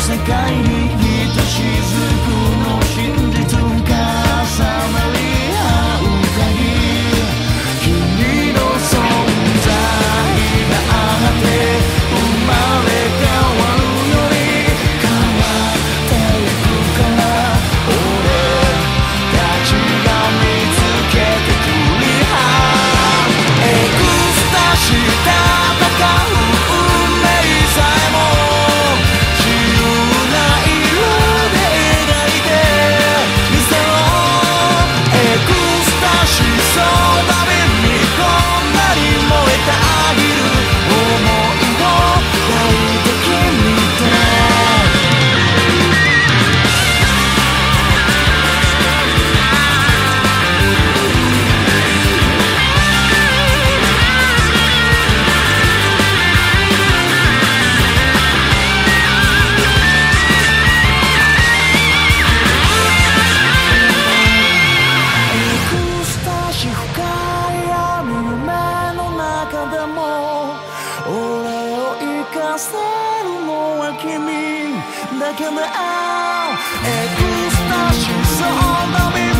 世界にいたしずく Take me out. It is not she's so on the